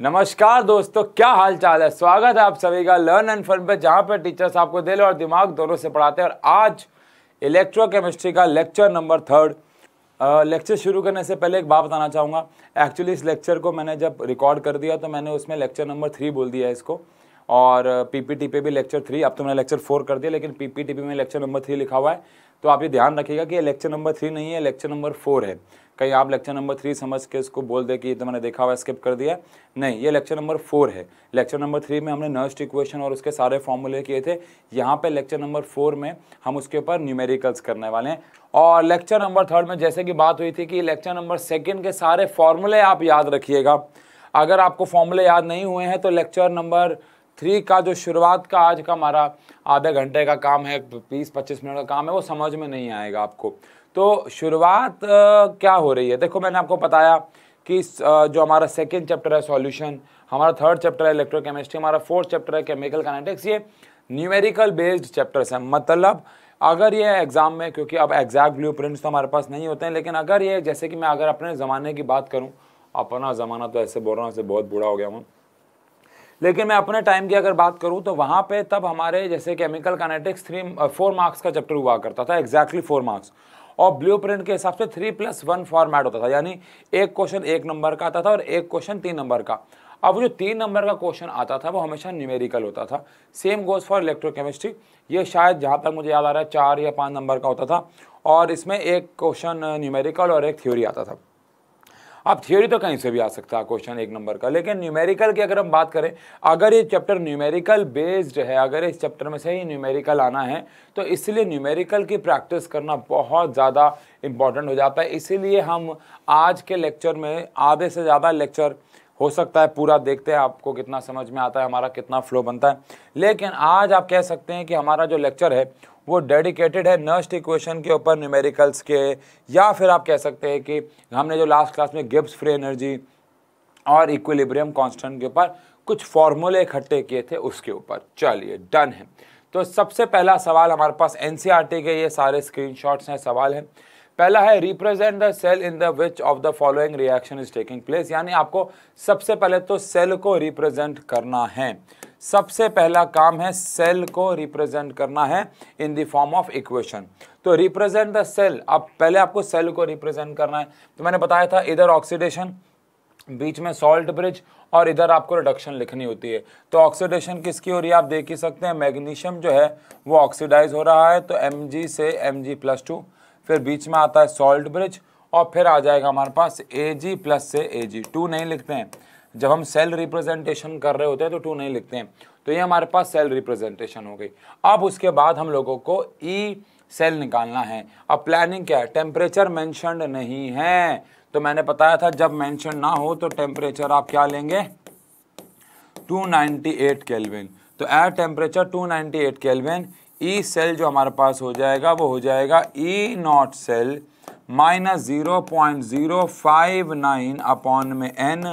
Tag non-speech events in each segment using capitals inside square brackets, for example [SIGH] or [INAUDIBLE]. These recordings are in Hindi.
नमस्कार दोस्तों, क्या हाल चाल है? स्वागत है आप सभी का लर्न एंड फन पे, जहाँ पर टीचर्स आपको दिल और दिमाग दोनों से पढ़ाते हैं। और आज इलेक्ट्रोकेमिस्ट्री का लेक्चर नंबर थर्ड लेक्चर शुरू करने से पहले एक बात बताना चाहूँगा। एक्चुअली इस लेक्चर को मैंने जब रिकॉर्ड कर दिया तो मैंने उसमें लेक्चर नंबर थ्री बोल दिया इसको। और पीपीटी पे भी लेक्चर थ्री अब तो मैंने लेक्चर फोर कर दिया लेकिन पीपीटी पे में लेक्चर नंबर थ्री लिखा हुआ है तो आप ये ध्यान रखिएगा कि ये लेक्चर नंबर थ्री नहीं है लेक्चर नंबर फोर है कहीं आप लेक्चर नंबर थ्री समझ के इसको बोल दे कि ये तो मैंने देखा हुआ स्किप कर दिया नहीं ये लेक्चर नंबर फोर है लेक्चर नंबर थ्री में हमने नर्स्ट इक्वेशन और उसके सारे फॉर्मूले किए थे यहाँ पे लेक्चर नंबर फोर में हम उसके ऊपर न्यूमेरिकल्स करने वाले हैं और लेक्चर नंबर थर्ड में जैसे कि बात हुई थी कि लेक्चर नंबर सेकेंड के सारे फॉर्मूले आप याद रखिएगा अगर आपको फॉर्मूले याद नहीं हुए हैं तो लेक्चर नंबर थ्री का जो शुरुआत का आज का हमारा आधे घंटे का काम है, बीस, पच्चीस मिनट का काम है, वो समझ में नहीं आएगा आपको। तो शुरुआत क्या हो रही है? देखो, मैंने आपको बताया कि जो हमारा सेकेंड चैप्टर है सॉल्यूशन हमारा थर्ड चैप्टर है इलेक्ट्रोकेमिस्ट्री हमारा फोर्थ चैप्टर है केमिकल काइनेटिक्स ये न्यूमेरिकल बेस्ड चैप्टर्स हैं। मतलब अगर ये एग्ज़ाम में, क्योंकि अब एग्जैक्ट ब्लू प्रिंट्स तो हमारे पास नहीं होते हैं, लेकिन अगर ये, जैसे कि मैं अगर अपने ज़माने की बात करूँ, अपना ज़माना तो ऐसे बोल रहा हूँ, ऐसे बहुत बुरा हो गया हूँ। लेकिन मैं अपने टाइम की अगर बात करूँ तो वहाँ पे तब हमारे जैसे chemical kinetics three four marks का चैप्टर हुआ करता था एग्जैक्टली फोर मार्क्स और ब्लू प्रिंट के हिसाब से थ्री प्लस वन फॉर्मेट होता था, यानी एक क्वेश्चन एक नंबर का आता था और एक क्वेश्चन तीन नंबर का. अब जो तीन नंबर का क्वेश्चन आता था, वो हमेशा न्यूमेरिकल होता था. सेम गोज फॉर इलेक्ट्रोकेमिस्ट्री ये शायद जहाँ तक मुझे याद आ रहा है, चार या पाँच नंबर का होता था और इसमें एक क्वेश्चन न्यूमेरिकल और एक थ्योरी आता था. अब थियोरी तो कहीं से भी आ सकता है क्वेश्चन एक नंबर का। लेकिन न्यूमेरिकल की अगर हम बात करें, अगर ये चैप्टर न्यूमेरिकल बेस्ड है, अगर इस चैप्टर में से ही न्यूमेरिकल आना है तो इसलिए न्यूमेरिकल की प्रैक्टिस करना बहुत ज़्यादा इंपॉर्टेंट हो जाता है। इसीलिए हम आज के लेक्चर में आधे से ज़्यादा लेक्चर हो सकता है, पूरा देखते हैं आपको कितना समझ में आता है, हमारा कितना फ्लो बनता है। लेकिन आज आप कह सकते हैं कि हमारा जो लेक्चर है वो डेडिकेटेड है नर्स्ट इक्वेशन के ऊपर न्यूमेरिकल्स के, या फिर आप कह सकते हैं कि हमने जो लास्ट क्लास में गिब्स फ्री एनर्जी और इक्विलिब्रियम कांस्टेंट के ऊपर कुछ फॉर्मूले इकट्ठे किए थे उसके ऊपर। चलिए डन है। तो सबसे पहला सवाल हमारे पास एनसीईआरटी के ये सारे स्क्रीनशॉट्स हैं, सवाल है। पहला है represent the cell in the which of the following reaction is taking place यानी आपको सबसे पहले तो सेल को रिप्रेजेंट करना है। सबसे पहला काम है सेल को रिप्रेजेंट करना है in the form of equation. तो रिप्रेजेंट द सेल, अब पहले आपको सेल को रिप्रेजेंट करना है। तो मैंने बताया था, इधर ऑक्सीडेशन, बीच में सॉल्ट ब्रिज और इधर आपको रिडक्शन लिखनी होती है। तो ऑक्सीडेशन किसकी हो रही है, आप देख ही सकते हैं, मैग्नीशियम जो है वो ऑक्सीडाइज हो रहा है तो एम से एम जी प्लस टू फिर बीच में आता है सॉल्ट ब्रिज और फिर आ जाएगा हमारे पास ए जी प्लस से ए जी टू नहीं लिखते हैं। जब हम सेल रिप्रेजेंटेशन कर रहे होते हैं तो टू नहीं लिखते हैं। तो ये हमारे पास सेल रिप्रेजेंटेशन हो गई। अब उसके बाद हम लोगों को ई e सेल निकालना है। अब प्लानिंग क्या है? टेम्परेचर मैंशनड नहीं है। तो मैंने बताया था, जब मैंशन ना हो तो टेम्परेचर आप क्या लेंगे? 298 केल्विन तो at temperature 298 kelvin E cell जो हमारे पास हो जाएगा, वो हो जाएगा E nought cell minus zero point zero five nine upon में एन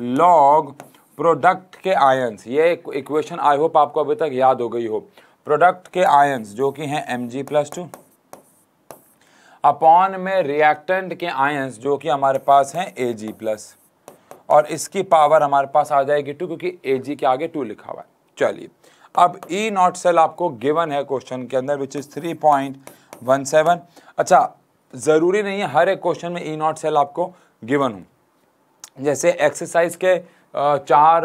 लॉग प्रोडक्ट के आयंस ये इक्वेशन आई होप आपको अभी तक याद हो गई हो. प्रोडक्ट के आयंस जो कि हैं M G plus two upon में रिएक्टेंट के आयंस जो कि हमारे पास हैं ए जी प्लस और इसकी पावर हमारे पास आ जाएगी टू क्योंकि ए जी के आगे टू लिखा हुआ है. चलिए. अब ई नॉट सेल आपको गिवन है क्वेश्चन के अंदर which is three point one seven अच्छा ज़रूरी नहीं है हर एक क्वेश्चन में ई नॉट सेल आपको गिवन हो. जैसे एक्सरसाइज के चार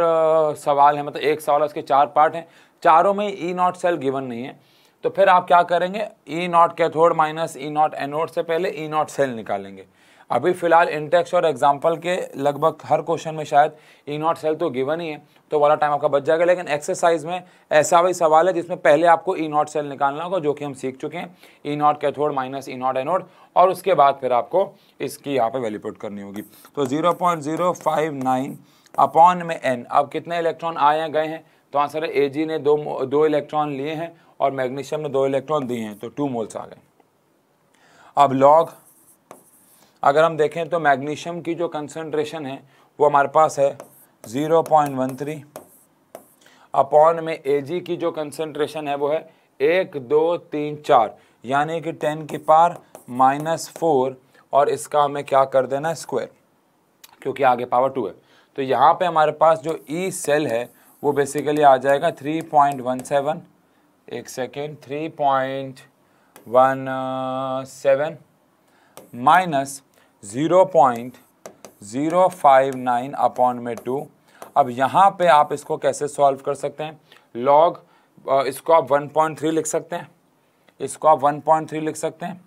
सवाल हैं मतलब एक सवाल उसके चार पार्ट हैं। चारों में ई नॉट सेल गिवन नहीं है। तो फिर आप क्या करेंगे? E nought cathode minus E nought anode से पहले ई नॉट सेल निकालेंगे। अभी फ़िलहाल इंटेक्स और एग्ज़ाम्पल के लगभग हर क्वेश्चन में शायद ई नॉट सेल तो गिवन ही है। तो वाला टाइम आपका बच जाएगा। लेकिन एक्सरसाइज में ऐसा वही सवाल है जिसमें पहले आपको ई नॉट सेल निकालना होगा, जो कि हम सीख चुके हैं। E nought cathode minus E nought anode और उसके बाद फिर आपको इसकी यहाँ पे वैल्यू पुट करनी होगी। तो zero point zero five nine upon में एन अब कितने इलेक्ट्रॉन आए गए हैं? तो आंसर है एजी ने दो दो इलेक्ट्रॉन लिए हैं और मैग्नीशियम ने दो इलेक्ट्रॉन दिए हैं तो टू मोल्स आ गए। अब लॉग अगर हम देखें तो मैग्नीशियम की जो कंसनट्रेशन है, वो हमारे पास है zero point one three upon में ए जी की जो कंसनट्रेशन है, वो है एक, दो, तीन, चार। यानी कि टेन की पार माइनस फोर और इसका हमें क्या कर देना है स्क्वायर, क्योंकि आगे पावर टू है। तो यहाँ पे हमारे पास जो ई e सेल है, वो बेसिकली आ जाएगा 3.17 एक second 3.17 minus zero point zero five nine upon में टू अब यहाँ पे आप इसको कैसे सॉल्व कर सकते हैं? लॉग इसको आप 1.3 लिख सकते हैं। इसको आप 1.3 लिख सकते हैं।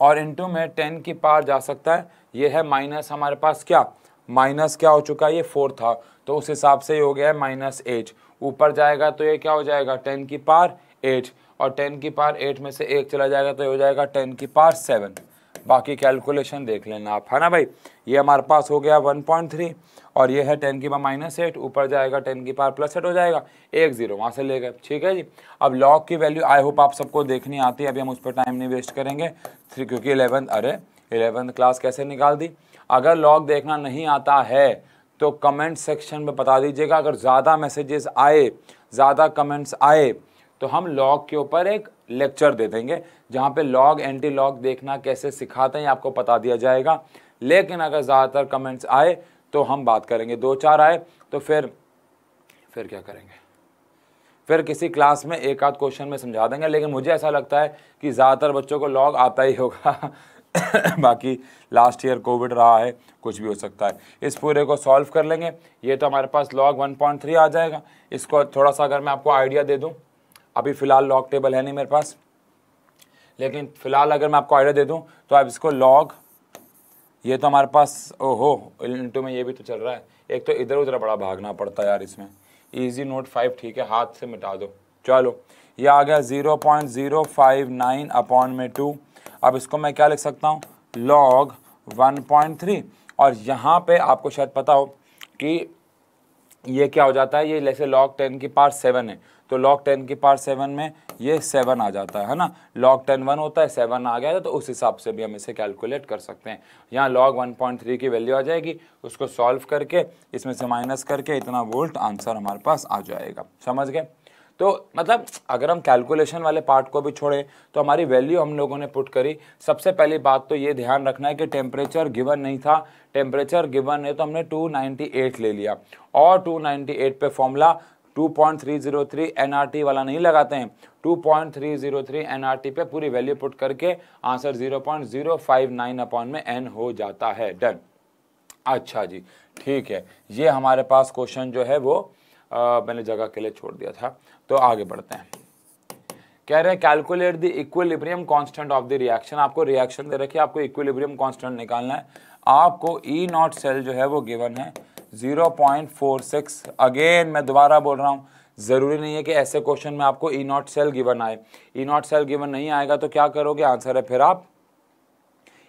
और इंटू में टेन की पार जा सकता है। ये है माइनस हमारे पास क्या? माइनस क्या हो चुका है? ये फोर था। तो उस हिसाब से ये हो गया है माइनस एट ऊपर जाएगा तो ये क्या हो जाएगा? टेन की पार एट और टेन की पार एट में से एक चला जाएगा तो ये हो जाएगा टेन की पार सेवन बाकी कैलकुलेशन देख लेना आप, है ना भाई? ये हमारे पास हो गया वन पॉइंट थ्री और ये है टेन की पार माइनस एट, ऊपर जाएगा टेन की पार प्लस एट हो जाएगा। एक ज़ीरो, वहाँ से ले गए। ठीक है जी? अब लॉग की वैल्यू आई होप आप सबको देखनी आती है, अभी हम उस पर टाइम नहीं वेस्ट करेंगे। थ्री क्योंकि इलेवंथ अरे इलेवंथ क्लास कैसे निकाल दी? अगर लॉग देखना नहीं आता है तो कमेंट सेक्शन में बता दीजिएगा। अगर ज़्यादा मैसेजेस आए, ज़्यादा कमेंट्स आए तो हम लॉग के ऊपर एक लेक्चर दे देंगे, जहाँ पे लॉग एंटी लॉग देखना कैसे सिखाते हैं आपको बता दिया जाएगा। लेकिन अगर ज़्यादातर कमेंट्स आए तो हम बात करेंगे। दो चार आए तो फिर फिर क्या करेंगे? फिर किसी क्लास में एक आध क्वेश्चन में समझा देंगे, लेकिन मुझे ऐसा लगता है कि ज़्यादातर बच्चों को लॉग आता ही होगा। [COUGHS] बाकी लास्ट ईयर कोविड रहा है, कुछ भी हो सकता है। इस पूरे को सॉल्व कर लेंगे। ये तो हमारे पास लॉग 1.3 आ जाएगा। इसको थोड़ा सा अगर मैं आपको आइडिया दे दूँ, अभी फ़िलहाल लॉग टेबल है नहीं मेरे पास। लेकिन फ़िलहाल अगर मैं आपको आइडिया दे दूँ तो आप इसको लॉग ये तो हमारे पास, ओहो इंटू में ये भी तो चल रहा है। एक तो इधर उधर बड़ा भागना पड़ता है यार इसमें। ईजी नोट फाइव ठीक है, हाथ से मिटा दो। चलो, ये आ गया zero point zero five nine upon में टू अब इसको मैं क्या लिख सकता हूँ? लॉग 1.3 और यहाँ पे आपको शायद पता हो कि ये क्या हो जाता है, ये जैसे लॉग टेन की पार सेवन है। तो लॉग टेन की पार सेवन में ये सेवन आ जाता है ना? लॉग टेन वन होता है सेवन आ गया तो उस हिसाब से भी हम इसे कैलकुलेट कर सकते हैं। यहाँ लॉग वन पॉइंट थ्री की वैल्यू आ जाएगी, उसको सॉल्व करके, इसमें से माइनस करके इतना वोल्ट आंसर हमारे पास आ जाएगा। समझ गए? तो मतलब अगर हम कैलकुलेशन वाले पार्ट को भी छोड़ें तो हमारी वैल्यू हम लोगों ने पुट करी। सबसे पहली बात तो ये ध्यान रखना है कि टेम्परेचर गिवन नहीं था। टेम्परेचर गिवन है तो हमने 298 ले लिया। और 298 पे फॉर्मूला 2.303 एनआरटी वाला नहीं लगाते हैं। 2.303 एनआरटी पे पूरी वैल्यू पुट करके आंसर 0.059 अपॉन में एन हो जाता है। डन। अच्छा जी ठीक है। ये हमारे पास क्वेश्चन जो है वो आ, मैंने जगह के लिए छोड़ दिया था। तो आगे बढ़ते हैं। कह रहे हैं calculate the equilibrium constant of the reaction आपको रिएक्शन दे रखी है आपको इक्विलिब्रियम कांस्टेंट निकालना है। आपको ई नॉट सेल जो है वो गिवन है। 0.46 अगेन मैं दोबारा बोल रहा हूँ, ज़रूरी नहीं है कि ऐसे क्वेश्चन में आपको ई नॉट सेल गिवन आए। ई नॉट सेल गिवन नहीं आएगा तो क्या करोगे? आंसर है फिर आप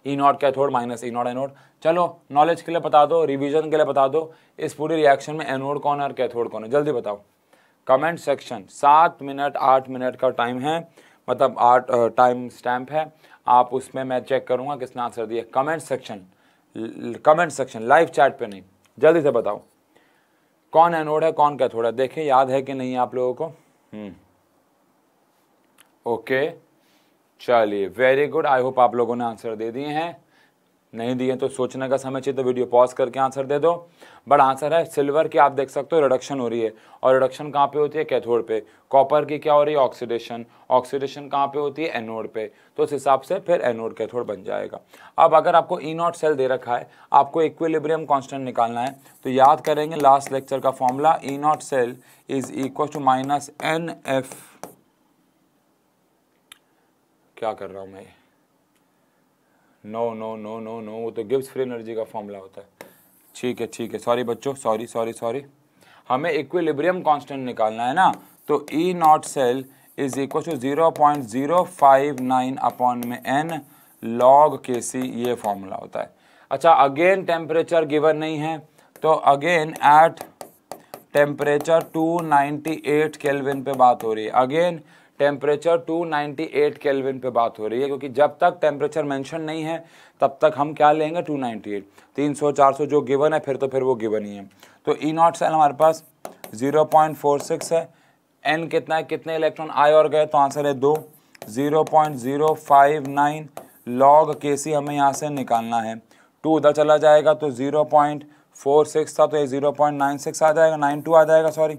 E nought cathode minus E nought anode चलो नॉलेज के लिए बता दो रिवीजन के लिए बता दो, इस पूरी रिएक्शन में एनोड कौन है और कैथोड कौन है? जल्दी बताओ। कमेंट सेक्शन सात मिनट आठ मिनट का टाइम है मतलब आठ टाइम स्टैम्प है। आप उसमें मैं चेक करूँगा, किसने आंसर दिया। Comment section comment section live chat पे नहीं। जल्दी से बताओ कौन एनोड है, कौन कैथोड है? देखें याद है कि नहीं आप लोगों को? हम्म। ओके, चलिए वेरी गुड आई होप आप लोगों ने आंसर दे दिए हैं। नहीं दिए तो सोचने का समय चाहिए तो वीडियो पॉज करके आंसर दे दो। बट आंसर है सिल्वर की आप देख सकते हो रिडक्शन हो रही है। और रिडक्शन कहाँ पे होती है? कैथोड पे। कॉपर की क्या हो रही है? ऑक्सीडेशन ऑक्सीडेशन कहाँ पे होती है? एनोड पे। तो उस हिसाब से फिर एनोड कैथोड बन जाएगा। अब अगर आपको ई नॉट सेल दे रखा है, आपको इक्विलिब्रियम कॉन्स्टेंट निकालना है तो याद करेंगे लास्ट लेक्चर का formula E naught cell is equal to minus N F क्या कर रहा हूँ मैं? No no no no no वो तो गिव्स फ्री एनर्जी का फॉर्मूला होता है। ठीक है ठीक है। सॉरी बच्चों सॉरी सॉरी सॉरी हमें इक्विलिब्रियम कांस्टेंट निकालना है ना? तो E naught cell is equal to zero point zero five nine upon में एन लॉग के सी ये फॉर्मूला होता है। अच्छा अगेन टेम्परेचर गिवन नहीं है तो again at temperature two 298 kelvin पे बात हो रही है। अगेन टेम्परेचर 298 केल्विन पे बात हो रही है, क्योंकि जब तक टेम्परेचर मेंशन नहीं है, तब तक हम क्या लेंगे? 298 300 400 जो गिवन है, फिर तो फिर वो गिवन ही है। तो ई नॉट सेल हमारे पास 0.46 है। एन कितना है? कितने इलेक्ट्रॉन आए और गए? तो आंसर है दो। 0.059 लॉग के सी हमें यहाँ से निकालना है। टू उधर चला जाएगा तो 0. फोर सिक्स था तो ये ज़ीरो पॉइंट नाइन सिक्स आ जाएगा। नाइन टू आ जाएगा sorry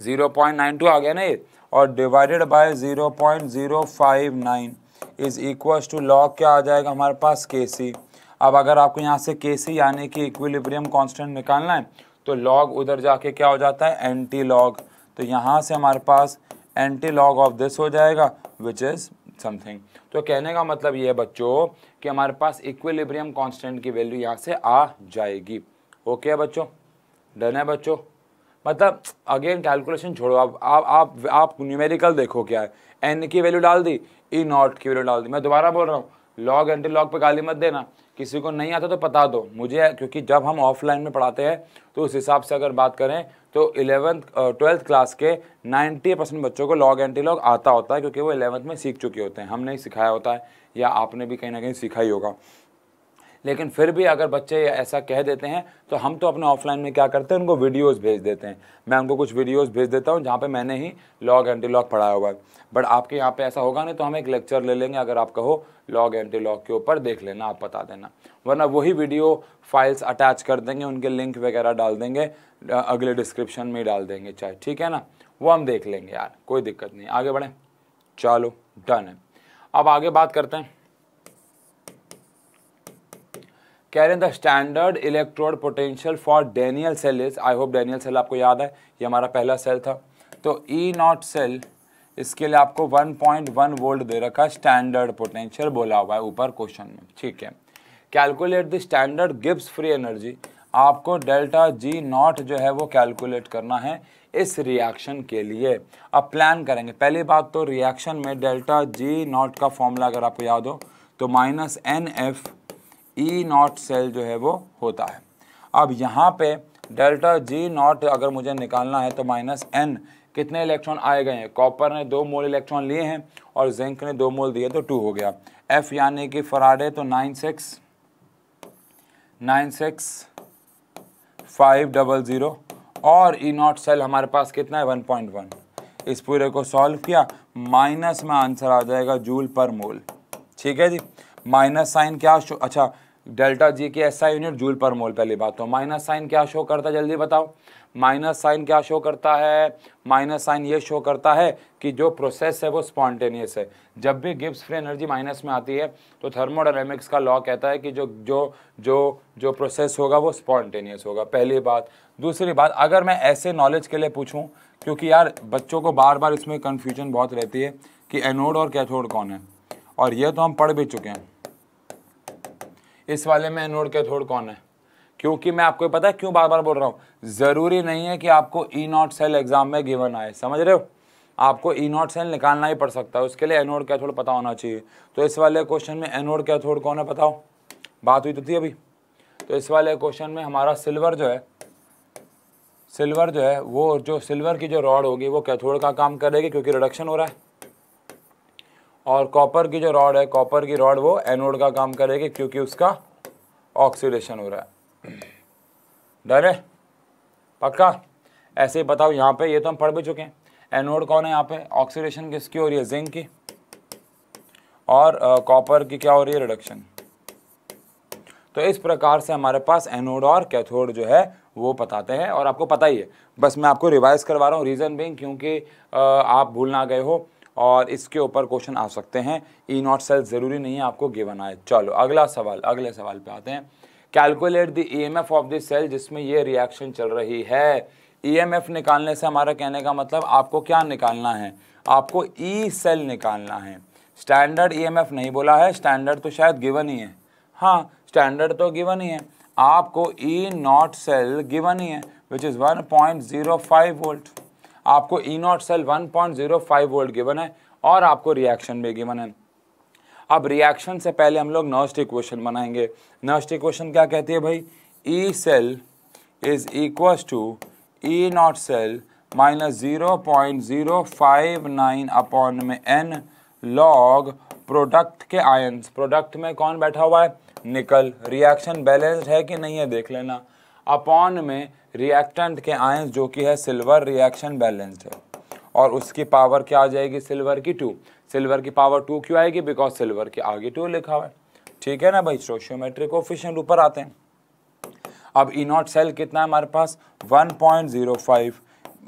zero point nine two आ गया ना ये? और divided by zero point zero five nine is equal to log क्या आ जाएगा हमारे पास के सी अब अगर आपको यहाँ से के सी यानी कि इक्विलिब्रियम कांस्टेंट निकालना है तो लॉग उधर जाके क्या हो जाता है? एंटी लॉग तो यहाँ से हमारे पास एंटी लॉग ऑफ़ दिस हो जाएगा विच इज़ समथिंग तो कहने का मतलब ये है बच्चों कि हमारे पास इक्विलिब्रियम कांस्टेंट की वैल्यू यहाँ से आ जाएगी। ओके है बच्चों? डन है बच्चों? मतलब अगेन कैलकुलेशन छोड़ो, आप आप आप आप न्यूमेरिकल देखो क्या है। एन की वैल्यू डाल दी ई e नॉट की वैल्यू डाल दी। मैं दोबारा बोल रहा हूँ लॉग एंटी लॉग पे गाली मत देना। किसी को नहीं आता तो बता दो। मुझे, क्योंकि जब हम ऑफलाइन में पढ़ाते हैं तो उस हिसाब से अगर बात करें तो इलेवंथ ट्वेल्थ क्लास के 90 परसेंट बच्चों को लॉग एंटी लॉग आता होता है, क्योंकि वो इलेवंथ में सीख चुके होते हैं। हमने ही सिखाया होता है, या आपने भी कहीं ना कहीं सीखा ही होगा। लेकिन फिर भी अगर बच्चे ऐसा कह देते हैं तो हम तो अपने ऑफलाइन में क्या करते हैं, उनको वीडियोस भेज देते हैं। मैं उनको कुछ वीडियोस भेज देता हूँ, जहाँ पे मैंने ही लॉग एंटी लॉग पढ़ाया हुआ है। बट आपके यहाँ पे ऐसा होगा नहीं तो हम एक लेक्चर ले लेंगे, अगर आप कहो लॉग एंटी लॉग के ऊपर देख लेना, आप बता देना। वरना वही वीडियो फाइल्स अटैच कर देंगे, उनके लिंक वगैरह डाल देंगे अगले डिस्क्रिप्शन में डाल देंगे चाहे, ठीक है ना? वो हम देख लेंगे यार, कोई दिक्कत नहीं। आगे बढ़ें। चलो डन है। अब आगे बात करते हैं। कह रहे हैं the standard electrode potential for Daniel cell is I hope Daniel cell आपको याद है, ये हमारा पहला सेल था। तो ई नॉट सेल इसके लिए आपको 1.1 वोल्ट दे रखा स्टैंडर्ड पोटेंशियल बोला हुआ है ऊपर क्वेश्चन में। ठीक है। Calculate the standard Gibbs free energy आपको डेल्टा जी नॉट जो है वो कैलकुलेट करना है इस रिएक्शन के लिए। अब प्लान करेंगे। पहली बात तो रिएक्शन में डेल्टा जी नॉट का फॉर्मूला अगर आपको याद हो तो minus N F E naught cell जो है वो होता है। अब यहाँ पे डेल्टा जी नॉट अगर मुझे निकालना है तो माइनस एन कितने इलेक्ट्रॉन आए गए हैं? कॉपर ने दो मोल इलेक्ट्रॉन लिए हैं और जिंक ने दो मोल दिए तो टू हो गया। एफ़ यानी कि फराडे तो nine six nine six five double zero और ई नॉट सेल हमारे पास कितना है? वन पॉइंट वन इस पूरे को सॉल्व किया माइनस में आंसर आ जाएगा जूल पर मोल ठीक है जी? माइनस साइन क्या अच्छा डेल्टा जी की एसआई यूनिट, जूल पर मोल, पहली बात तो। माइनस साइन क्या शो करता है? जल्दी बताओ। माइनस साइन क्या शो करता है? माइनस साइन ये शो करता है कि जो प्रोसेस है वो स्पॉन्टेनियस है। जब भी गिब्स फ्री एनर्जी माइनस में आती है तो थर्मोडायनेमिक्स का लॉ कहता है कि जो जो जो जो प्रोसेस होगा वो स्पॉन्टेनियस होगा। पहली बात। दूसरी बात, अगर मैं ऐसे नॉलेज के लिए पूछूँ, क्योंकि यार बच्चों को बार बार इसमें कन्फ्यूज़न बहुत रहती है कि एनोड और कैथोड कौन है? और ये तो हम पढ़ भी चुके हैं। इस वाले में एनोड कैथोड कौन है? क्योंकि मैं आपको पता है, क्यों बार बार बोल रहा हूँ? ज़रूरी नहीं है कि आपको ई नॉट सेल एग्ज़ाम में गिवन आए। समझ रहे हो? आपको ई नॉट सेल निकालना ही पड़ सकता है। उसके लिए एनोड कैथोड पता होना चाहिए। तो इस वाले क्वेश्चन में एनोड कैथोड कौन है बताओ? बात हुई तो थी अभी। तो इस वाले क्वेश्चन में हमारा सिल्वर जो है, सिल्वर जो है, वो जो सिल्वर की जो रॉड होगी, वो कैथोड का काम करेगी क्योंकि रिडक्शन हो रहा है। और कॉपर की जो रॉड है कॉपर की रॉड वो एनोड का काम करेगी क्योंकि उसका ऑक्सीडेशन हो रहा है। डर पक्का? ऐसे ही बताओ, यहाँ पे ये तो हम पढ़ भी चुके हैं। एनोड कौन है यहाँ पे? ऑक्सीडेशन किसकी हो रही है? जिंक की। और कॉपर की क्या हो रही है? रिडक्शन तो इस प्रकार से हमारे पास एनोड और कैथोड जो है, वो बताते हैं और आपको पता ही है। बस मैं आपको रिवाइज करवा रहा हूँ। रीज़न बिंग क्योंकि आप भूल ना गए हो। और इसके ऊपर क्वेश्चन आ सकते हैं। ई नॉट सेल ज़रूरी नहीं है आपको गिवन आए। चलो, अगला सवाल, अगले सवाल पे आते हैं। Calculate the EMF of the cell जिसमें ये रिएक्शन चल रही है। ईएमएफ निकालने से हमारा कहने का मतलब आपको क्या निकालना है? आपको ई सेल निकालना है। स्टैंडर्ड ईएमएफ नहीं बोला है स्टैंडर्ड तो शायद गिवन ही है। हाँ स्टैंडर्ड तो गिवन ही है। आपको ई नॉट सेल गिवन ही है which is one point zero five volt आपको E naught cell 1.05 volt given है और आपको रिएक्शन भी गिवन है। अब रिएक्शन से पहले हम लोग नर्स्ट इक्वेशन बनाएँगे। नर्स्ट इक्वेशन क्या कहती है भाई? E cell is equal to E naught cell minus zero point zero five nine upon में एन लॉग प्रोडक्ट के आयंस प्रोडक्ट में कौन बैठा हुआ है? निकल। रिएक्शन बैलेंस्ड है कि नहीं है? देख लेना। अपॉन में रिएक्टेंट के आयंस जो कि है सिल्वर रिएक्शन बैलेंस्ड है। और उसकी पावर क्या आ जाएगी? सिल्वर की टू सिल्वर की पावर टू क्यों आएगी? बिकॉज़ सिल्वर के आगे टू लिखा हुआ है। ठीक है ना भाई? सोशियोमेट्रिक कोफिशिएंट ऊपर आते हैं। अब ई नॉट सेल कितना है हमारे पास? 1.05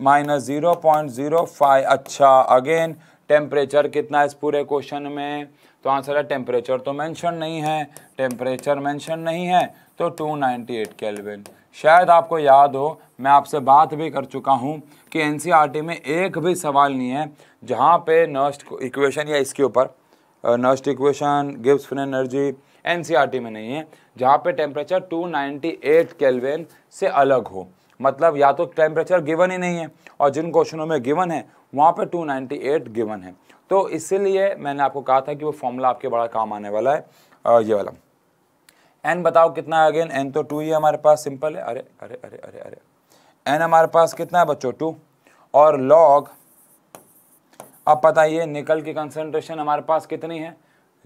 minus zero point zero five अच्छा अगेन टेम्परेचर कितना है इस पूरे क्वेश्चन में? तो आंसर है टेम्परेचर तो मेंशन नहीं है। टेम्परेचर मेंशन नहीं है। तो 298 केल्विन शायद आपको याद हो, मैं आपसे बात भी कर चुका हूँ कि एन में एक भी सवाल नहीं है, जहाँ पे नर्स्ट इक्वेशन या इसके ऊपर Nernst equation gives fin energy N में नहीं है, जहाँ पे टेम्परेचर 298 केल्विन से अलग हो। मतलब या तो टेम्परेचर गिवन ही नहीं है, और जिन क्वेश्चनों में गिवन है, वहाँ पे 298 गिवन है। तो इसीलिए मैंने आपको कहा था कि वो फॉर्मूला आपके बड़ा काम आने वाला है। ये वाला। एन बताओ कितना है अगेन एन तो टू ही हमारे पास सिंपल है। अरे अरे अरे अरे अरे। एन हमारे पास कितना है बच्चों? टू और लॉग अब बताइए, निकल की कंसंट्रेशन हमारे पास कितनी है?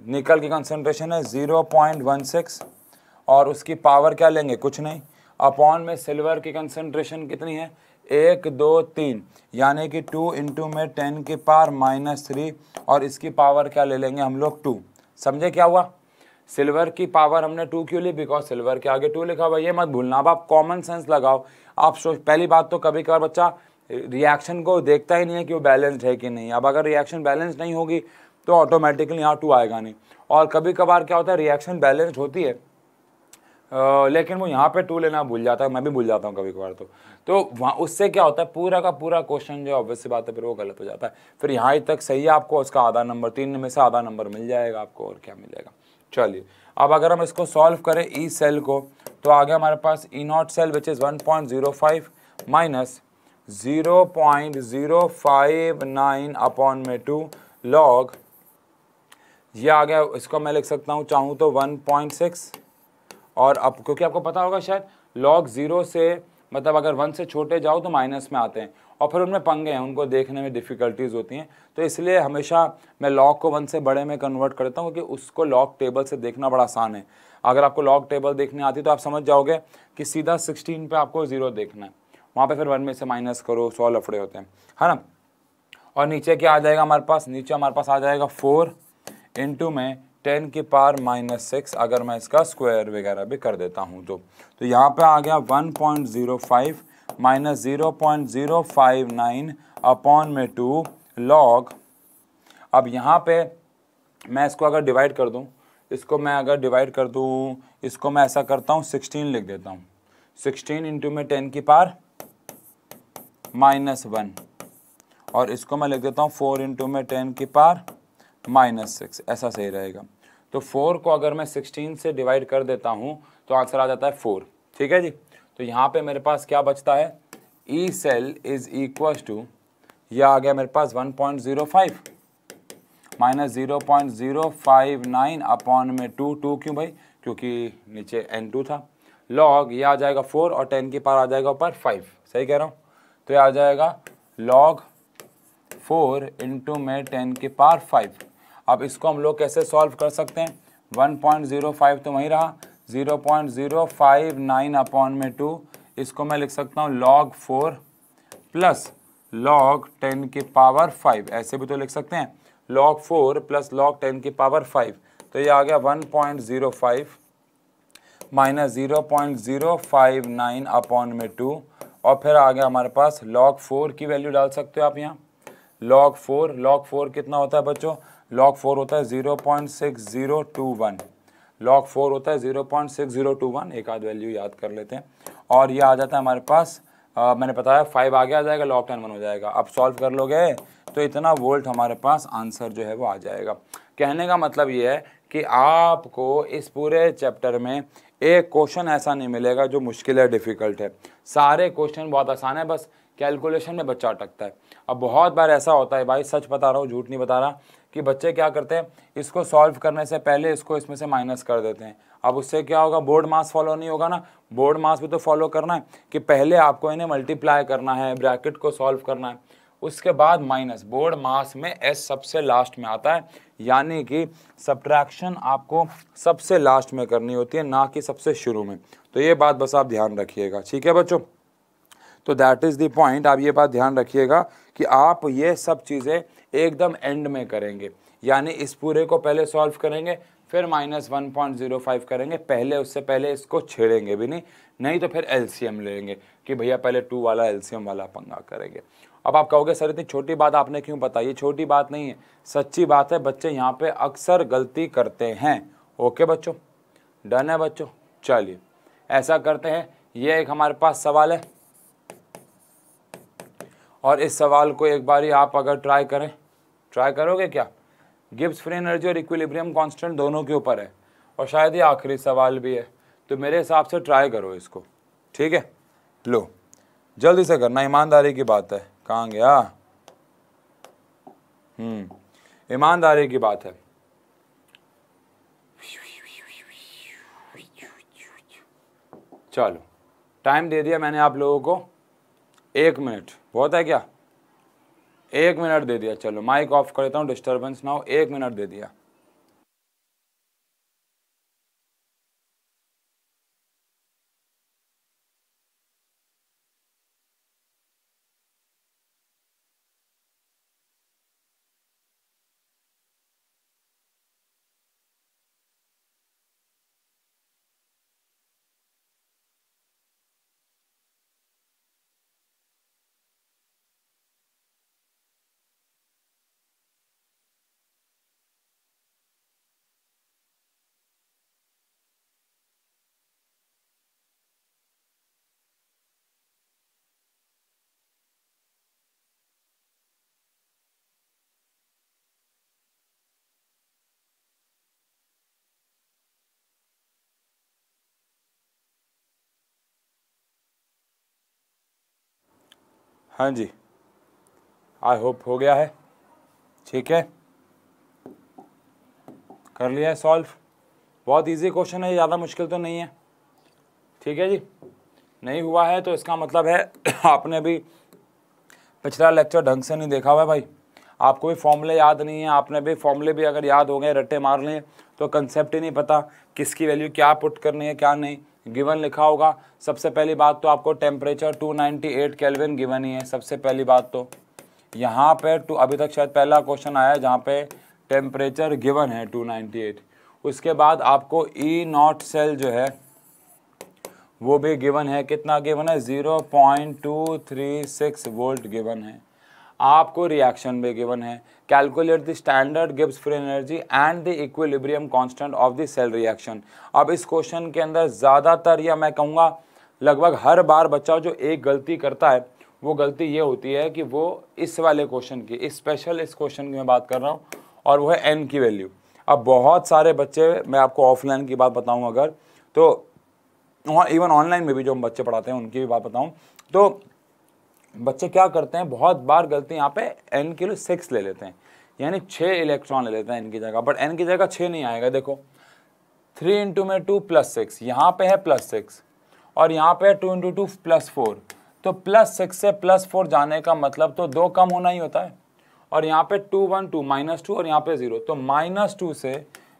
निकल की कंसंट्रेशन है ज़ीरो पॉइंट वन सिक्स और उसकी पावर क्या लेंगे? कुछ नहीं। अपॉन में सिल्वर की कंसंट्रेशन कितनी है? एक, दो, तीन। यानी कि टू इंटू में टेन की पार माइनस थ्री और इसकी पावर क्या ले लेंगे हम लोग? टू समझे क्या हुआ? सिल्वर की पावर हमने टू क्यों ली? बिकॉज़ सिल्वर के आगे टू लिखा हुआ ये मत भूलना। अब आप कॉमन सेंस लगाओ। आप सोच पहली बात तो कभी कभार बच्चा रिएक्शन को देखता ही नहीं है कि वो बैलेंस्ड है कि नहीं। अब अगर रिएक्शन बैलेंस नहीं होगी तो ऑटोमेटिकली यहाँ टू आएगा नहीं। और कभी कभार क्या होता है रिएक्शन बैलेंस्ड होती है आ, लेकिन वो यहाँ पे टू लेना भूल जाता है। मैं भी भूल जाता हूँ कभी कभार तो। तो वहाँ उससे क्या होता है पूरा का पूरा क्वेश्चन जो ऑब्वियस बात है फिर वो गलत हो जाता है। फिर यहाँ तक सही है आपको उसका आधा नंबर तीन में से आधा नंबर मिल जाएगा आपको और क्या मिलेगा चलिए, अब अगर हम इसको सॉल्व करें ई e सेल को तो आगे हमारे पास E naught cell which is one point zero five minus zero point zero five nine upon में टू लॉग ये आ गया, इसको मैं लिख सकता हूँ, चाहूँ तो वन पॉइंट सिक्स और अब, क्योंकि आपको पता होगा शायद लॉग ज़ीरो से मतलब अगर वन से छोटे जाओ तो माइनस में आते हैं। और फिर उनमें पंगे हैं, उनको देखने में डिफ़िकल्टीज़ होती हैं। तो इसलिए हमेशा मैं लॉग को वन से बड़े में कन्वर्ट करता हूँ क्योंकि उसको लॉग टेबल से देखना बड़ा आसान है। अगर आपको लॉग टेबल देखने आती तो आप समझ जाओगे कि सीधा सिक्सटीन पर आपको ज़ीरो देखना है। वहाँ पर फिर वन में से माइनस करो, सौ लफड़े होते हैं। है ना? और नीचे क्या आ जाएगा हमारे पास? नीचे हमारे पास आ जाएगा फोर इंटू में टेन की पार माइनस सिक्स अगर मैं इसका स्क्वायर वगैरह भी कर देता हूँ तो। तो यहाँ पे आ गया one point zero five minus zero point zero five nine upon में टू लॉग अब यहाँ पे मैं इसको अगर डिवाइड कर दूँ, इसको मैं अगर डिवाइड कर दूँ, इसको मैं ऐसा करता हूँ सिक्सटीन लिख देता हूँ। सिक्सटीन इंटू में टेन की पार माइनस वन और इसको मैं लिख देता हूँ फोर इंटू में टेन की पार माइनस सिक्स ऐसा सही रहेगा। तो फोर को अगर मैं सिक्सटीन से डिवाइड कर देता हूँ तो आंसर आ जाता है फोर ठीक है जी? तो यहाँ पे मेरे पास क्या बचता है? E cell is equal to यह आ गया मेरे पास one point zero five. Minus zero point zero five nine upon में टू टू क्यों भाई? क्योंकि नीचे एन टू था। लॉग ये आ जाएगा फोर और टेन की पार आ जाएगा ऊपर फाइव। सही कह रहा हूँ? तो ये आ जाएगा लॉग फोर इंटू में टेन की पार फाइव। अब इसको हम लोग कैसे सॉल्व कर सकते हैं? वन पॉइंट ज़ीरो फाइव तो वहीं रहा। Zero point zero five nine upon में टू इसको मैं लिख सकता हूँ log four plus log ten की पावर फाइव ऐसे भी तो लिख सकते हैं। Log four plus log ten की पावर फाइव तो ये आ गया one point zero five minus zero point zero five nine upon में टू और फिर आ गया हमारे पास लॉग फोर की वैल्यू डाल सकते हो आप यहाँ। लॉग फोर लॉग फोर कितना होता है बच्चों? लॉग फोर होता है zero point six zero two one log four होता है zero point six zero two one एक आध वैल्यू याद कर लेते हैं। और ये आ जाता है हमारे पास आ, मैंने बताया फाइव आगे आ जाएगा लॉग टेन वन हो जाएगा। अब सॉल्व कर लोगे तो इतना वोल्ट हमारे पास आंसर जो है वो आ जाएगा। कहने का मतलब ये है कि आपको इस पूरे चैप्टर में एक क्वेश्चन ऐसा नहीं मिलेगा जो मुश्किल है डिफ़िकल्ट है। सारे क्वेश्चन बहुत आसान है बस कैलकुलेशन में बच्चा अटकता है। अब बहुत बार ऐसा होता है भाई सच बता रहा हूँ झूठ नहीं बता रहा। कि बच्चे क्या करते हैं, इसको सॉल्व करने से पहले इसको इसमें से माइनस कर देते हैं। अब उससे क्या होगा बोर्ड मास फॉलो नहीं होगा ना। बोर्ड मास भी तो फॉलो करना है कि पहले आपको इन्हें मल्टीप्लाई करना है ब्रैकेट को सॉल्व करना है। उसके बाद माइनस बोर्ड मास में एस सबसे लास्ट में आता है। यानी कि सब्ट्रैक्शन आपको सबसे लास्ट में करनी होती है, ना कि सबसे शुरू में। तो ये बात बस आप ध्यान रखिएगा, ठीक है बच्चों? तो दैट इज़ द पॉइंट आप ये बात ध्यान रखिएगा कि आप ये सब चीज़ें एकदम एंड में करेंगे। यानी इस पूरे को पहले सॉल्व करेंगे, फिर minus one point zero five करेंगे। पहले, उससे पहले इसको छेड़ेंगे भी नहीं। नहीं तो फिर एलसीएम लेंगे कि भैया पहले टू वाला एलसीएम वाला पंगा करेंगे। अब आप कहोगे, सर, इतनी छोटी बात आपने क्यों बताई? ये छोटी बात नहीं है। सच्ची बात है, बच्चे यहाँ पे अक्सर गलती करते हैं। ओके बच्चों? डन है, बच्चों? चलिए। ऐसा करते हैं, ये एक हमारे पास सवाल है। और इस सवाल को एक बारी आप अगर ट्राई करें ट्राई करोगे क्या? गिब्स फ्री एनर्जी और इक्विलिब्रियम कांस्टेंट दोनों के ऊपर है। और शायद ये आखिरी सवाल भी है। तो मेरे हिसाब से ट्राई करो इसको। ठीक है? लो। जल्दी से करना। ईमानदारी की बात है। कहाँ गया? हम्म। ईमानदारी की बात है। चलो। टाइम दे दिया मैंने आप लोगों को। एक मिनट। बहुत है क्या? एक मिनट दे दिया, चलो माइक ऑफ़ करता हूँ डिस्टर्बेंस ना हो, एक मिनट दे दिया। हाँ जी। आई होप हो गया है। ठीक है। कर लिया है सॉल्व बहुत इजी क्वेश्चन है ज़्यादा मुश्किल तो नहीं है। ठीक है जी। नहीं हुआ है तो इसका मतलब है [COUGHS] आपने भी पिछला लेक्चर ढंग से नहीं देखा हुआ भाई। आपको भी फॉर्मूले याद नहीं है, आपने भी फॉर्मूले भी अगर याद हो गए, रट्टे मार लिए तो कंसेप्ट ही नहीं पता किसकी वैल्यू क्या पुट करनी है, क्या नहीं। गिवन लिखा होगा। सबसे पहली बात तो आपको टेम्परेचर 298 केल्विन गिवन ही है। सबसे पहली बात तो यहाँ पे टू अभी तक शायद पहला क्वेश्चन आया जहाँ पे टेम्परेचर गिवन है 298 उसके बाद आपको ई नॉट सेल जो है, वो भी गिवन है। कितना गिवन है? Zero point two three six volt given है। आपको रिएक्शन भी गिवन है। Calculate the standard Gibbs free energy and the equilibrium constant of the cell reaction अब इस क्वेश्चन के अंदर ज़्यादातर या मैं कहूँगा, लगभग हर बार बच्चा जो एक गलती करता है, वो गलती ये होती है कि वो इस वाले क्वेश्चन की स्पेशल इस क्वेश्चन की मैं बात कर रहा हूँ और वो है एन की वैल्यू अब बहुत सारे बच्चे, मैं आपको ऑफलाइन की बात बताऊँ अगर तो इवन ऑनलाइन में भी जो हम बच्चे पढ़ाते हैं, उनकी भी बात बताऊँ तो बच्चे क्या करते हैं, बहुत बार गलती यहाँ पे एन के लिए सिक्स ले लेते हैं। यानी छः इलेक्ट्रॉन ले लेते हैं एन की जगह बट एन की जगह छः नहीं आएगा, देखो। थ्री इंटू में टू प्लस सिक्स यहाँ पे है प्लस सिक्स और यहाँ पे two into two plus four तो प्लस सिक्स से प्लस फोर जाने का मतलब तो दो कम होना ही होता है। और यहाँ पे two one two minus two और यहाँ पे ज़ीरो तो माइनस टू से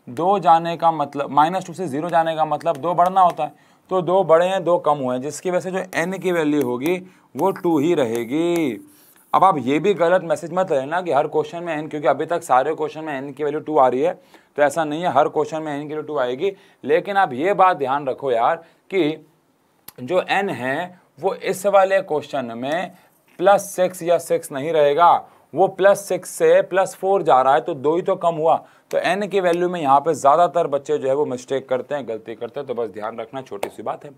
दो जाने का मतलब माइनस टू से ज़ीरो जाने का मतलब दो बढ़ना होता है। तो दो बड़े हैं, दो कम हुए हैं। जिसकी वजह से जो एन की वैल्यू होगी, वो टू ही रहेगी। अब आप ये भी गलत मैसेज मत लेना कि हर क्वेश्चन में एन क्योंकि अभी तक सारे क्वेश्चन में एन की वैल्यू टू आ रही है तो ऐसा नहीं है, हर क्वेश्चन में एन की वैल्यू टू आएगी। लेकिन आप ये बात ध्यान रखो यार कि जो एन है, वो इस वाले क्वेश्चन में प्लस सिक्स या सिक्स नहीं रहेगा। वो प्लस सिक्स से प्लस फोर जा रहा है तो दो ही तो कम हुआ। तो एन की वैल्यू में यहाँ पे ज़्यादातर बच्चे जो है वो मिस्टेक करते हैं, गलती करते हैं तो बस ध्यान रखना, छोटी सी बात है।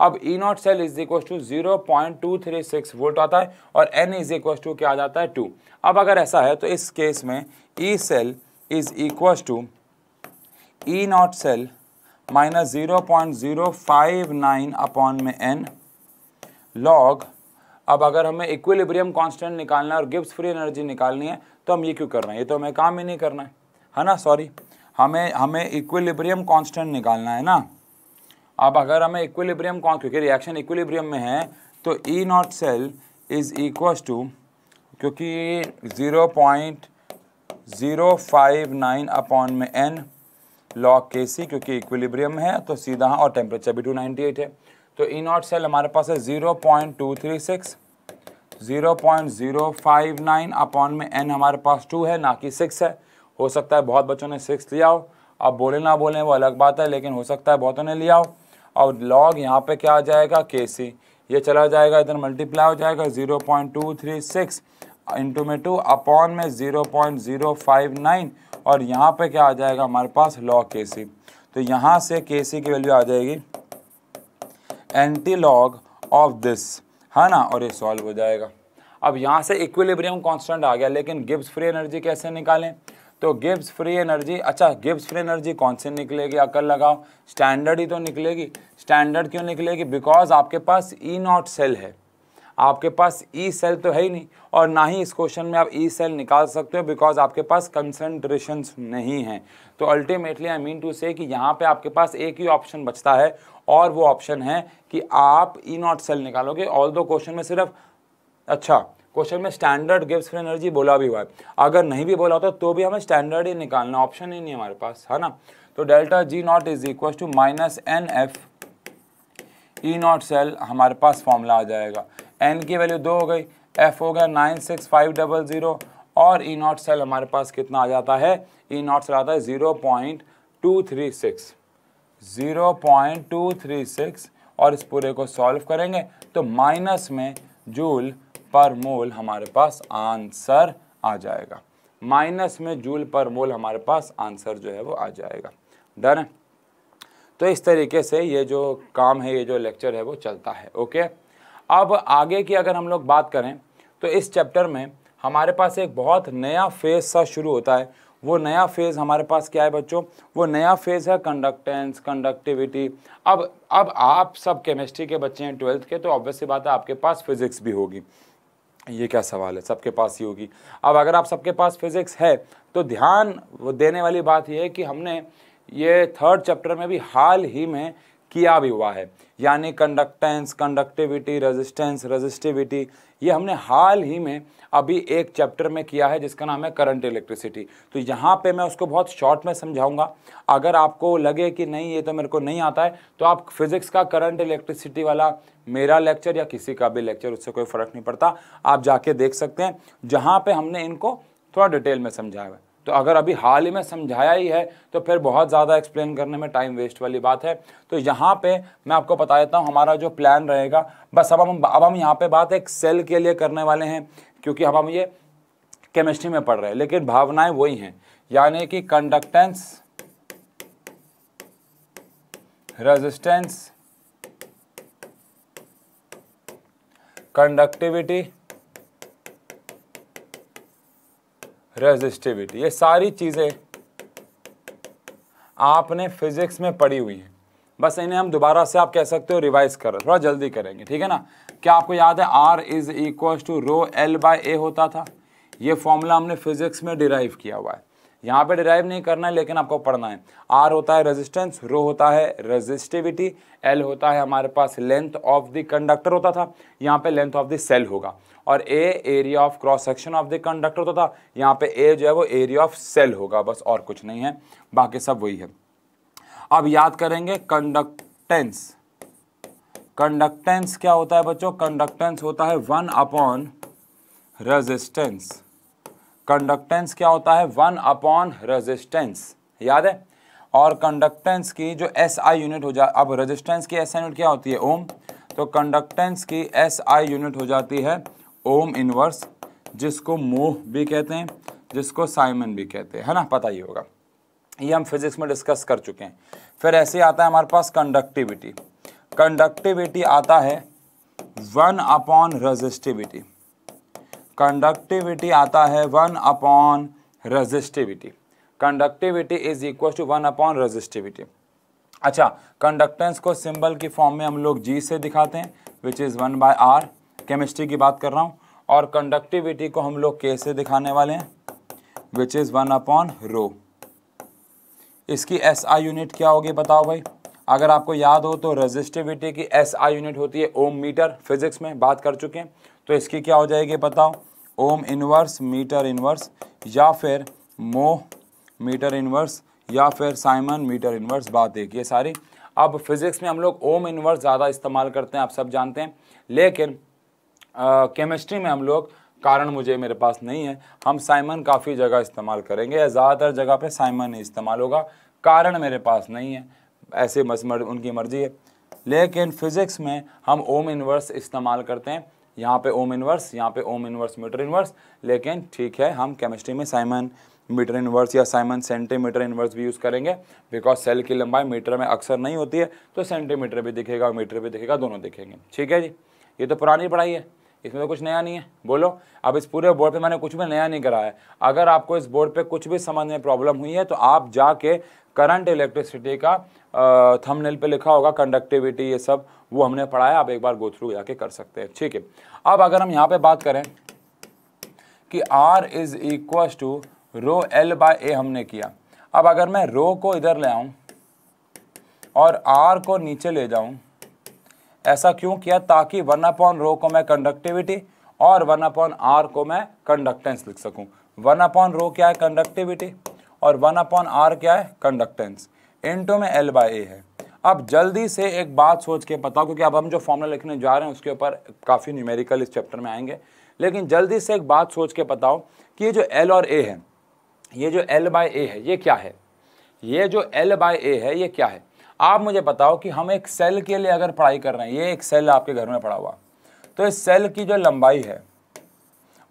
अब E naught cell is equal to zero point two three six volt आता है और एन इज़ इक्व टू क्या आ जाता है? टू अब अगर ऐसा है तो इस केस में E cell is equal to E naught cell minus zero point zero five nine upon में एन लॉग अब अगर हमें इक्विलिब्रियम कांस्टेंट निकालना है और गिब्स फ्री एनर्जी निकालनी है तो हम ये क्यों कर रहे हैं? ये तो हमें काम ही नहीं करना है। है ना? सॉरी हमें हमें इक्विलिब्रियम कांस्टेंट निकालना है ना? अब अगर हमें इक्विलिब्रियम क्योंकि रिएक्शन इक्विलिब्रियम में है तो E naught cell is equal to क्योंकि zero point zero five nine upon में एन लॉग के सी क्योंकि इक्विलिब्रियम है तो सीधा और टेम्परेचर भी टू नाइन्टी एट है। तो ई नॉट सेल हमारे पास है zero point two three six zero point zero five nine upon में एन हमारे पास टू है, ना कि सिक्स है। हो सकता है बहुत बच्चों ने सिक्स लिया हो। अब बोले ना बोले वो अलग बात है, लेकिन हो सकता है बहुतों ने लिया हो। और लॉग यहाँ पे क्या आ जाएगा? के सी ये चला जाएगा, इधर मल्टीप्लाई हो जाएगा zero point two three six into में टू अपॉन में zero point zero five nine और यहाँ पे क्या आ जाएगा? हमारे पास लॉग के सी तो यहाँ से के सी की वैल्यू आ जाएगी। Anti log of this. है ना? और ये सॉल्व हो जाएगा। अब यहाँ से इक्विलिब्रियम कांस्टेंट आ गया, लेकिन गिब्स फ्री एनर्जी कैसे निकालें? तो गिब्स फ्री एनर्जी अच्छा गिब्स फ्री एनर्जी कौन से निकलेगी? अकल लगाओ। स्टैंडर्ड ही तो निकलेगी। स्टैंडर्ड क्यों निकलेगी? बिकॉज़ आपके पास ई नॉट सेल है। आपके पास ई e सेल तो है ही नहीं और ना ही इस क्वेश्चन में आप ई e सेल निकाल सकते हो बिकॉज़ आपके पास कंसनट्रेशन नहीं है। तो अल्टीमेटली आई मीन टू से कि यहाँ पे आपके पास एक ही ऑप्शन बचता है और वो ऑप्शन है कि आप ई नॉट सेल निकालोगे। ऑल दो क्वेश्चन में सिर्फ़ अच्छा क्वेश्चन में स्टैंडर्ड गिव्स फ्री एनर्जी बोला भी हुआ है। अगर नहीं भी बोला होता तो भी हमें स्टैंडर्ड ही निकालना ऑप्शन ही नहीं हमारे पास, है ना? तो delta G naught is equal to minus N F E naught cell हमारे पास फॉर्मूला आ जाएगा। एन की वैल्यू दो हो गई एफ़ हो गया nine six five double zero और ई नॉट सेल हमारे पास कितना आ जाता है? ई नॉट सेल आता है zero point two three six zero point two three six और इस पूरे को सॉल्व करेंगे तो माइनस में जूल पर मोल हमारे पास आंसर आ जाएगा। माइनस में जूल पर मोल हमारे पास आंसर जो है वो आ जाएगा। डन है तो इस तरीके से ये जो काम है, ये जो लेक्चर है वो चलता है ओके अब आगे की अगर हम लोग बात करें तो इस चैप्टर में हमारे पास एक बहुत नया फ़ेज़ सा शुरू होता है। वो नया फ़ेज़ हमारे पास क्या है बच्चों? वो नया फ़ेज़ है कंडक्टेंस कंडक्टिविटी अब अब आप सब केमिस्ट्री के बच्चे हैं ट्वेल्थ के तो ऑब्वियसली बात है आपके पास फिजिक्स भी होगी। ये क्या सवाल है? सबके पास ही होगी। अब अगर आप सबके पास फिजिक्स है तो ध्यान देने वाली बात यह है कि हमने ये थर्ड चैप्टर में भी हाल ही में किया भी हुआ है। यानी कंडक्टेंस कंडक्टिविटी रेजिस्टेंस रेजिस्टिविटी ये हमने हाल ही में अभी एक चैप्टर में किया है जिसका नाम है करंट इलेक्ट्रिसिटी तो यहाँ पे मैं उसको बहुत शॉर्ट में समझाऊँगा। अगर आपको लगे कि नहीं, ये तो मेरे को नहीं आता है तो आप फिजिक्स का करंट इलेक्ट्रिसिटी वाला मेरा लेक्चर या किसी का भी लेक्चर उससे कोई फ़र्क नहीं पड़ता। आप जाके देख सकते हैं। जहाँ पर हमने इनको थोड़ा डिटेल में समझाया हुआ तो अगर अभी हाल ही में समझाया ही है तो फिर बहुत ज़्यादा एक्सप्लेन करने में टाइम वेस्ट वाली बात है। तो यहाँ पे मैं आपको बता देता हूँ, हमारा जो प्लान रहेगा, बस अब हम अब हम यहाँ पे बात एक सेल के लिए करने वाले हैं, क्योंकि अब हम ये केमिस्ट्री में पढ़ रहे हैं। लेकिन भावनाएँ वही हैं, यानी कि कंडक्टेंस रेजिस्टेंस कंडक्टिविटी रेजिस्टिविटी, ये सारी चीज़ें आपने फिजिक्स में पढ़ी हुई हैं। बस इन्हें हम दोबारा से आप कह सकते हो रिवाइज करो, थोड़ा जल्दी करेंगे, ठीक है ना? क्या आपको याद है R is equal to rho L by A होता था? ये फॉर्मूला हमने फिजिक्स में डिराइव किया हुआ है। यहाँ पे डिराइव नहीं करना है, लेकिन आपको पढ़ना है। आर होता है रेजिस्टेंस रो होता है रेजिस्टिविटी एल होता है हमारे पास लेंथ ऑफ़ द कंडक्टर होता था। यहाँ पे लेंथ ऑफ़ द सेल होगा। और A area of cross section of the conductor होता था। यहाँ पे ए जो है वो एरिया ऑफ़ सेल होगा, बस और कुछ नहीं है। बाकी सब वही है। अब याद करेंगे कंडक्टेंस कंडक्टेंस क्या होता है बच्चों? कंडक्टेंस होता है वन अपॉन रेजिस्टेंस कंडक्टेंस क्या होता है? वन अपॉन रेजिस्टेंस याद है? और कंडक्टेंस की जो एस आई यूनिट हो जाए अब रेजिस्टेंस की एस आई यूनिट क्या होती है? ओम तो कंडक्टेंस की एस आई यूनिट हो जाती है ओम इनवर्स जिसको मोह भी कहते हैं, जिसको साइमन भी कहते हैं। है ना? पता ही होगा। ये हम फिजिक्स में डिस्कस कर चुके हैं। फिर ऐसे आता है हमारे पास कंडक्टिविटी कंडक्टिविटी आता है वन अपॉन रेजिस्टिविटी कंडक्टिविटी आता है one upon resistivity conductivity is equal to one upon resistivity अच्छा कंडक्टेंस को सिंबल की फॉर्म में हम लोग जी से दिखाते हैं which is one by R chemistry की बात कर रहा हूँ। और कंडक्टिविटी को हम लोग के से दिखाने वाले हैं which is one upon rho इसकी एस आई यूनिट क्या होगी बताओ भाई? अगर आपको याद हो तो रेजिस्टिविटी की एस आई यूनिट होती है ओम मीटर फिजिक्स में, बात कर चुके हैं। तो इसकी क्या हो जाएगी बताओ? ओम इनवर्स मीटर इनवर्स या फिर मोह मीटर इनवर्स या फिर साइमन मीटर इनवर्स बात एक ये सारी। अब फिजिक्स में हम लोग ओम इनवर्स ज़्यादा इस्तेमाल करते हैं आप सब जानते हैं। लेकिन केमिस्ट्री में हम लोग कारण मुझे मेरे पास नहीं है। हम साइमन काफ़ी जगह इस्तेमाल करेंगे या ज़्यादातर जगह पे साइमन ही इस्तेमाल होगा। कारण मेरे पास नहीं है ऐसे मर, उनकी मर्ज़ी है। लेकिन फिजिक्स में हम ओम इनवर्स इस्तेमाल करते हैं। यहाँ पे ओम इनवर्स, यहाँ पे ओम इनवर्स, मीटर इनवर्स। लेकिन ठीक है, हम केमिस्ट्री में साइमन मीटर इनवर्स या साइमन सेंटीमीटर इनवर्स भी यूज़ करेंगे बिकॉज़ सेल की लंबाई मीटर में अक्सर नहीं होती है तो सेंटीमीटर भी दिखेगा मीटर भी दिखेगा, दोनों दिखेंगे। ठीक है जी? ये तो पुरानी पढ़ाई है। इसमें तो कुछ नया नहीं है। बोलो, अब इस पूरे बोर्ड पे मैंने कुछ भी नया नहीं कराया अगर आपको इस बोर्ड पे कुछ भी समझ में प्रॉब्लम हुई है तो आप जाके करंट इलेक्ट्रिसिटी का थंबनेल पे लिखा होगा कंडक्टिविटी ये सब, वो हमने पढ़ाया, आप एक बार गो थ्रू जाके कर सकते हैं। ठीक है। अब अगर हम यहाँ पे बात करें कि R is equal to rho L by A हमने किया। अब अगर मैं रो को इधर ले आऊँ और आर को नीचे ले जाऊँ ऐसा क्यों किया ताकि वन अपॉन रो को मैं कंडक्टिविटी और वन अपॉन आर को मैं कंडक्टेंस लिख सकूँ? वन अपॉन रो क्या है कंडक्टिविटी और वन अपॉन आर क्या है कंडक्टेंस इंटू में एल बाय ए है। अब जल्दी से एक बात सोच के बताओ, क्योंकि अब हम जो फॉर्मूला लिखने जा रहे हैं, उसके ऊपर काफ़ी न्यूमेरिकल इस चैप्टर में आएँगे। लेकिन जल्दी से एक बात सोच के बताओ कि ये जो एल और ए है, ये जो एल बाय ए है, ये क्या है? ये जो एल बाय ए है, ये क्या है? आप मुझे बताओ कि हम एक सेल के लिए अगर पढ़ाई कर रहे हैं, ये एक सेल आपके घर में पड़ा हुआ। तो इस सेल की जो लंबाई है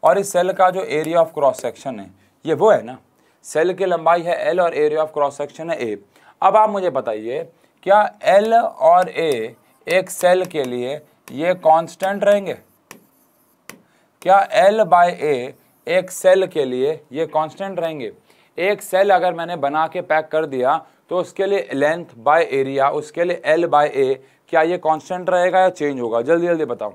और इस सेल का जो एरिया ऑफ़ क्रॉस सेक्शन है, ये वो है ना। सेल की लंबाई है एल और एरिया ऑफ़ क्रॉस सेक्शन है ए अब आप मुझे बताइए, क्या एल और ए एक सेल के लिए ये कांस्टेंट रहेंगे? क्या एल बाय ए एक सेल के लिए ये कांस्टेंट रहेंगे? एक सेल अगर मैंने बना के पैक कर दिया तो उसके लिए लेंथ बाय एरिया उसके लिए एल बाय ए क्या ये कांस्टेंट रहेगा या चेंज होगा? जल्दी जल्दी बताओ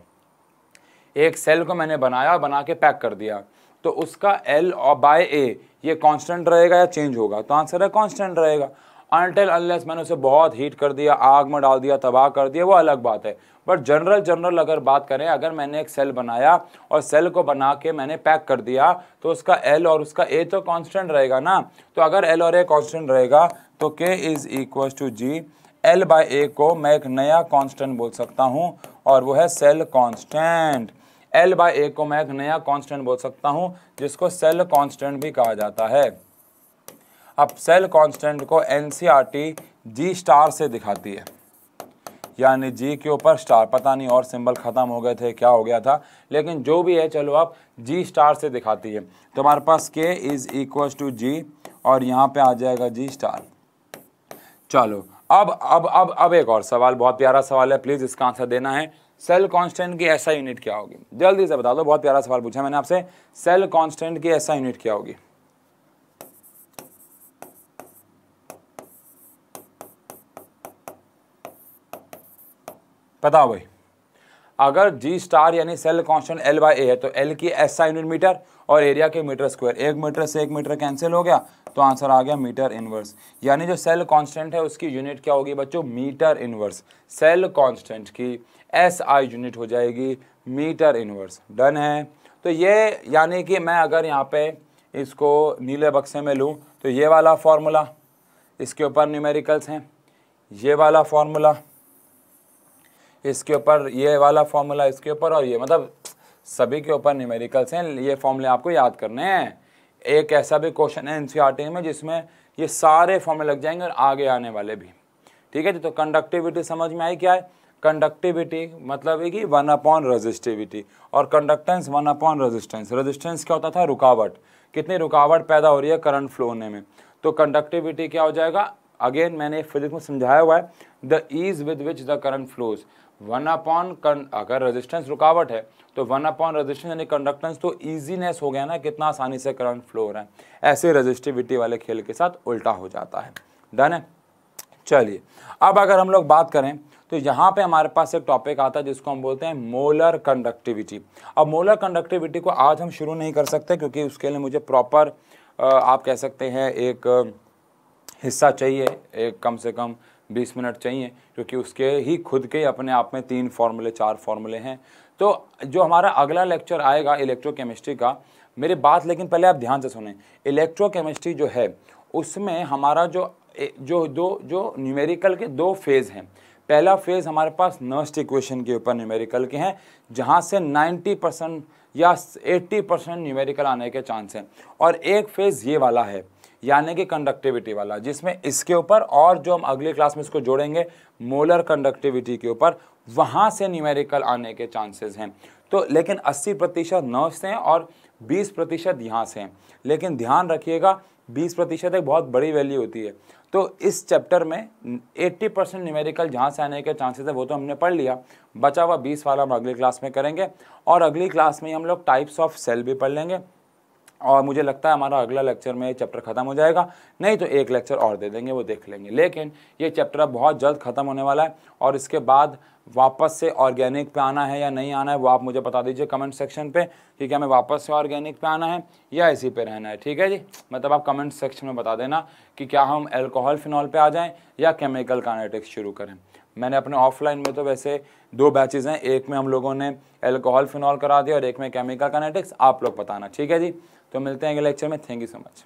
एक सेल को मैंने बनाया, बना के पैक कर दिया। तो उसका एल और बाय ए ये कांस्टेंट रहेगा या चेंज होगा? तो आंसर है कांस्टेंट रहेगा। अनटिल अनलेस मैंने उसे बहुत हीट कर दिया, आग में डाल दिया, तबाह कर दिया, वो अलग बात है। बट जनरल जनरल अगर बात करें, अगर मैंने एक सेल बनाया और सेल को बना के मैंने पैक कर दिया तो उसका एल और उसका ए तो कांस्टेंट रहेगा ना? तो अगर एल और ए कांस्टेंट रहेगा तो K is equal to G L by A को मैं एक नया कांस्टेंट बोल सकता हूँ, और वो है cell constant L by A को मैं एक नया कांस्टेंट बोल सकता हूँ, जिसको सेल कांस्टेंट भी कहा जाता है। अब सेल कांस्टेंट को एनसीईआरटी जी स्टार से दिखाती है। यानी जी के ऊपर स्टार पता नहीं और सिंबल ख़त्म हो गए थे, क्या हो गया था, लेकिन जो भी है, चलो आप जी स्टार से दिखाती है। तो हमारे पास के इज़ इक्वल टू जी और यहाँ पे आ जाएगा जी स्टार चलो, अब अब अब अब एक और सवाल, बहुत प्यारा सवाल है प्लीज़ इसका आंसर देना है। सेल कांस्टेंट की ऐसा यूनिट क्या होगी? जल्दी से बता दो, बहुत प्यारा सवाल पूछा मैंने आपसे। सेल कांस्टेंट की ऐसा यूनिट क्या होगी? बताओ भाई। अगर जी स्टार यानी cell constant L by A है तो एल की आई यूनिट मीटर और एरिया के मीटर स्क्वायर एक मीटर से एक मीटर कैंसिल हो गया तो आंसर आ गया मीटर इनवर्स। यानी जो सेल कांस्टेंट है, उसकी यूनिट क्या होगी बच्चों? Metre inverse. सेल कांस्टेंट की एस आई यूनिट हो जाएगी मीटर इनवर्स। डन है। तो ये यानी कि मैं अगर यहाँ पे इसको नीले बक्से में लूँ तो ये वाला फॉर्मूला, इसके ऊपर न्यूमेरिकल्स हैं। ये वाला फॉर्मूला, इसके ऊपर ये वाला फॉर्मूला, इसके ऊपर और ये मतलब सभी के ऊपर न्यूमेरिकल्स हैं। ये फॉर्मूले आपको याद करने हैं। एक ऐसा भी क्वेश्चन है एन में जिसमें ये सारे फॉर्मूले लग जाएँगे और आगे आने वाले भी। ठीक है जी तो कंडक्टिविटी समझ में आई क्या है? कंडक्टिविटी मतलब है कि वन अपॉन रजिस्टिविटी और conductance one upon resistance resistance क्या होता था? रुकावट। कितनी रुकावट पैदा हो रही है करंट फ्लो होने में? तो कंडक्टिविटी क्या हो जाएगा? अगेन मैंने फिजिक्स में समझाया हुआ है the ease with which the current flows one upon अगर रेजिस्टेंस रुकावट है तो वन अपॉन रेजिस्टेंस यानी कंडक्टेंस तो इजीनेस हो गया ना, कितना आसानी से करंट फ्लो हो रहा है। ऐसे रेजिस्टिविटी वाले खेल के साथ उल्टा हो जाता है। डन है? चलिए, अब अगर हम लोग बात करें तो यहाँ पे हमारे पास एक टॉपिक आता है, जिसको हम बोलते हैं मोलर कंडक्टिविटी अब मोलर कंडक्टिविटी को आज हम शुरू नहीं कर सकते, क्योंकि उसके लिए मुझे प्रॉपर आप कह सकते हैं, एक, हिस्सा चाहिए, एक कम से कम बीस मिनट चाहिए, क्योंकि उसके ही खुद के अपने आप में तीन फार्मूले, चार फार्मूले हैं। तो जो हमारा अगला लेक्चर आएगा, इलेक्ट्रोकेमिस्ट्री का, मेरी बात लेकिन पहले आप ध्यान से सुने। इलेक्ट्रोकेमिस्ट्री जो है, उसमें हमारा जो जो दो, जो न्यूमेरिकल के दो फ़ेज़ हैं। पहला फ़ेज़ हमारे पास नर्स्ट इक्वेशन के ऊपर न्यूमेरिकल के हैं, जहाँ से 90 परसेंट या 80 परसेंट न्यूमेरिकल आने के चांस हैं। और एक फ़ेज़ ये वाला है यानी कि कंडक्टिविटी वाला, जिसमें इसके ऊपर और जो हम अगली क्लास में इसको जोड़ेंगे मोलर कंडक्टिविटी के ऊपर, वहाँ से न्यूमेरिकल आने के चांसेस हैं। तो लेकिन 80 प्रतिशत नर्व से हैं और 20 प्रतिशत यहाँ से हैं। लेकिन ध्यान रखिएगा 20 प्रतिशत एक बहुत बड़ी वैल्यू होती है। तो इस चैप्टर में 80 परसेंट न्यूमेरिकल जहाँ से आने के चांसेस है, वो तो हमने पढ़ लिया। बचा हुआ 20 वाला हम अगली क्लास में करेंगे और अगली क्लास में हम लोग टाइप्स ऑफ़ सेल भी पढ़ लेंगे। और मुझे लगता है हमारा अगला लेक्चर में ये चैप्टर खत्म हो जाएगा। नहीं तो एक लेक्चर और दे देंगे, वो देख लेंगे। लेकिन ये चैप्टर अब बहुत जल्द खत्म होने वाला है और इसके बाद वापस से ऑर्गेनिक पे आना है या नहीं आना है, वो आप मुझे बता दीजिए कमेंट सेक्शन पे। कि क्या हमें वापस से ऑर्गेनिक पे आना है या इसी पे रहना है। ठीक है जी? मतलब आप कमेंट सेक्शन में बता देना कि क्या हम एल्कोहल फिनॉल पे आ जाएँ या केमिकल कानेटिक्स शुरू करें। मैंने अपने ऑफलाइन में तो वैसे दो बैचेज़ हैं। एक में हम लोगों ने एल्कोहल फिनॉल करा दिया और एक में केमिकल कानेटिक्स आप लोग बताना। ठीक है जी? तो मिलते हैं अगले लेक्चर में. Thank you so much